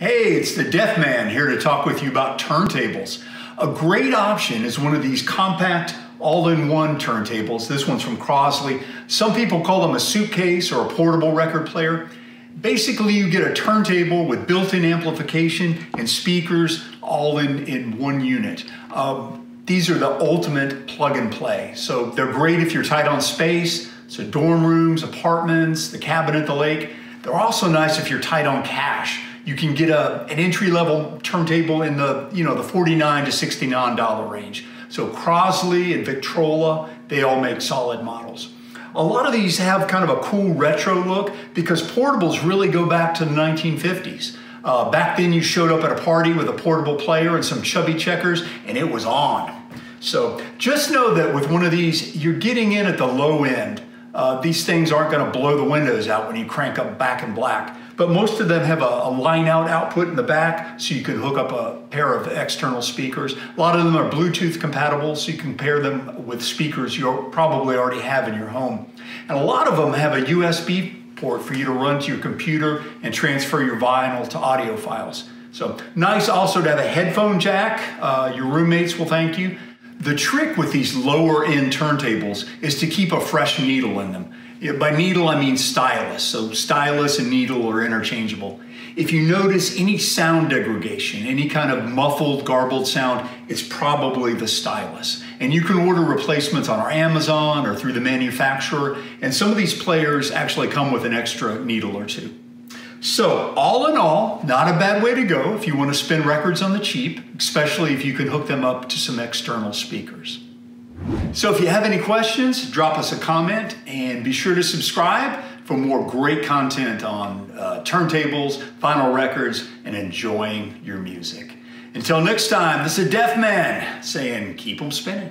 Hey, it's the Deaf Man here to talk with you about turntables. A great option is one of these compact all-in-one turntables. This one's from Crosley. Some people call them a suitcase or a portable record player. Basically, you get a turntable with built-in amplification and speakers all in, in one unit. Um, these are the ultimate plug and play. So they're great if you're tight on space, so dorm rooms, apartments, the cabin at the lake. They're also nice if you're tight on cash. You can get a, an entry level turntable in the, you know, the 49 to $69 range. So Crosley and Victrola, they all make solid models. A lot of these have kind of a cool retro look because portables really go back to the 1950s. Uh, back then you showed up at a party with a portable player and some chubby checkers and it was on. So just know that with one of these, you're getting in at the low end. Uh, these things aren't going to blow the windows out when you crank up back in black but most of them have a, a, line out output in the back so you can hook up a pair of external speakers. A lot of them are Bluetooth compatible so you can pair them with speakers you probably already have in your home. And a lot of them have a USB port for you to run to your computer and transfer your vinyl to audio files. So nice also to have a headphone jack. Uh, your roommates will thank you. The trick with these lower end turntables is to keep a fresh needle in them. By needle, I mean stylus. So stylus and needle are interchangeable. If you notice any sound degradation, any kind of muffled, garbled sound, it's probably the stylus. And you can order replacements on our Amazon or through the manufacturer. And some of these players actually come with an extra needle or two. So, all in all, not a bad way to go if you want to spin records on the cheap, especially if you can hook them up to some external speakers. So if you have any questions, drop us a comment and be sure to subscribe for more great content on uh, turntables, vinyl records, and enjoying your music. Until next time, this is Deaf Man saying keep them spinning.